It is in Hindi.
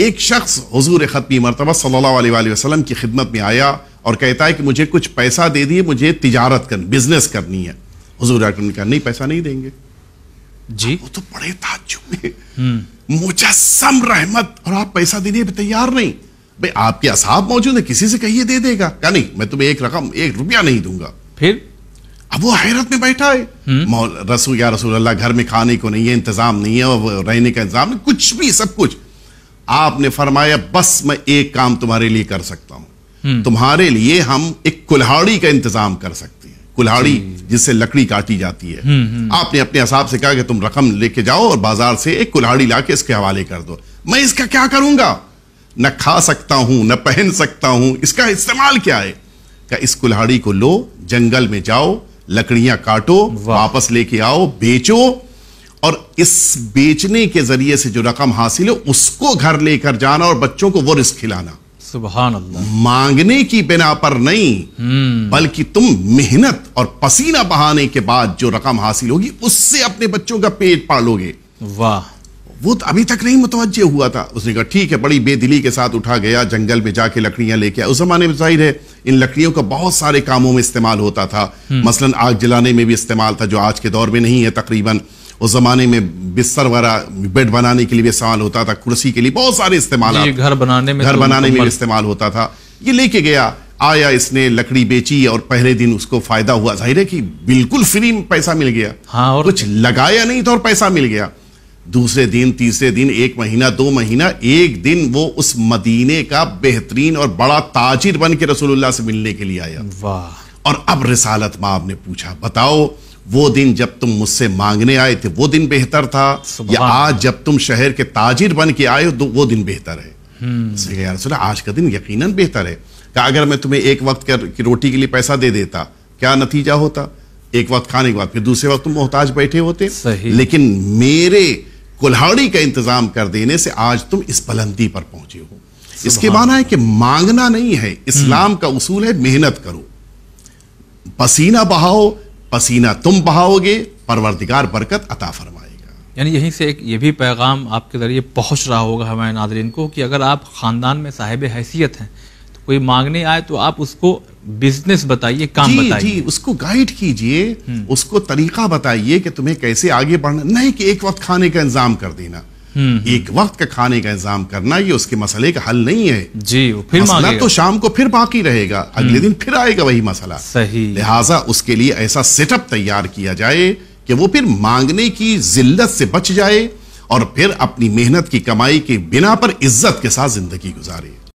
एक शख्स हजूर ख़तमी मरतबा सल्लल्लाहु अलैहि वसल्लम की खिदमत में आया और कहता है कि मुझे कुछ पैसा दे दिए मुझे तिजारत करनी बिज़नेस करनी है। हजूर ने कहा नहीं पैसा नहीं देंगे। जी। वो तो बड़े ताजुब में मुजस्सम रहमत और आप पैसा देने पर तैयार नहीं। भाई आपके असाब मौजूद है किसी से कहिए दे देगा। क्या नहीं मैं तुम्हें एक रकम एक रुपया नहीं दूँगा। फिर? अब वो हैरत में बैठा है। मौल- रसूल या रसूल अल्लाह घर में खाने को नहीं है इंतज़ाम नहीं है और रहने का इंतज़ाम नहीं कुछ भी सब कुछ। आपने फरमाया बस मैं एक काम तुम्हारे लिए कर सकता हूँ। तुम्हारे लिए हम एक कुल्हाड़ी का इंतज़ाम कर सकते हैं। कुल्हाड़ी जिससे लकड़ी काटी जाती है। आपने अपने हिसाब से कहा कि तुम रकम लेके जाओ और बाज़ार से एक कुल्हाड़ी लाके इसके हवाले कर दो। मैं इसका क्या करूँगा? न खा सकता हूँ न पहन सकता हूँ। इसका इस्तेमाल क्या है? का इस कुल्हाड़ी को लो जंगल में जाओ लकड़ियाँ काटो वापस लेके आओ बेचो और इस बेचने के ज़रिए से जो रकम हासिल है उसको घर लेकर जाना और बच्चों को वो रिस्क खिलाना। सुबहान अल्लाह मांगने की बिना पर नहीं बल्कि तुम मेहनत और पसीना बहाने के बाद जो रकम हासिल होगी उससे अपने बच्चों का पेट पालोगे वाह। वो तो अभी तक नहीं मुतवज्जे हुआ था। उसने कहा ठीक है बड़ी बेदिली के साथ उठा गया जंगल में जाके लकड़ियाँ लेके आया। उस जमाने में ज़ाहिर है इन लकड़ियों का बहुत सारे कामों में इस्तेमाल होता था। मसलन आग जलाने में भी इस्तेमाल था जो आज के दौर में नहीं है तकरीबन। उस जमाने में बिस्तर वगैरह बेड बनाने के लिए भी इस्तेमाल होता था कुर्सी के लिए बहुत सारे इस्तेमाल घर बनाने में घर तो बनाने में इस्तेमाल होता था। ये लेके गया आया इसने लकड़ी बेची और पहले दिन उसको फ़ायदा हुआ। ज़ाहिर है कि बिल्कुल फ्री में पैसा मिल गया। हाँ, और कुछ लगाया नहीं था और पैसा मिल गया। दूसरे दिन तीसरे दिन एक महीना दो महीना एक दिन वो उस मदीने का बेहतरीन और बड़ा ताजिर बन के रसूलुल्लाह से मिलने के लिए आया। वाह। और अब रिसालत माब ने पूछा बताओ वो दिन जब तुम मुझसे मांगने आए थे वो दिन बेहतर था? या आज जब तुम शहर के ताजिर बन के आए हो तो वो दिन बेहतर है? उसने कहा, "या रसूल अल्लाह, आज का दिन यकीनन बेहतर है। कहा अगर मैं तुम्हें एक वक्त की रोटी के लिए पैसा दे देता क्या नतीजा होता? एक वक्त खाने के बाद फिर दूसरे वक्त तुम मोहताज बैठे होते। लेकिन मेरे कुल्हाड़ी का इंतज़ाम कर देने से आज तुम इस बुलंदी पर पहुँचे हो। इसके माना है कि मांगना नहीं है इस्लाम का उसूल है मेहनत करो। पसीना बहाओ पसीना तुम बहाओगे परवरदिगार बरकत अता फरमाएगा। यानी यहीं से एक ये भी पैगाम आपके ज़रिए पहुँच रहा होगा हमारे नादरीन को कि अगर आप ख़ानदान में साहिब हैसियत हैं तो कोई मांगने आए तो आप उसको बिज़नेस बताइए काम जी बताइए। जी उसको गाइड कीजिए उसको तरीका बताइए कि तुम्हें कैसे आगे बढ़ना नहीं कि एक वक्त खाने का इंतज़ाम कर देना। एक वक्त का खाने का इंतज़ाम करना ये उसके मसले का हल नहीं है। जी वो फिर मसला तो शाम को फिर बाकी रहेगा अगले दिन फिर आएगा वही मसला। सही। लिहाजा उसके लिए ऐसा सेटअप तैयार किया जाए कि वो फिर मांगने की जिल्लत से बच जाए और फिर अपनी मेहनत की कमाई के बिना पर इज़्ज़त के साथ ज़िंदगी गुजारे।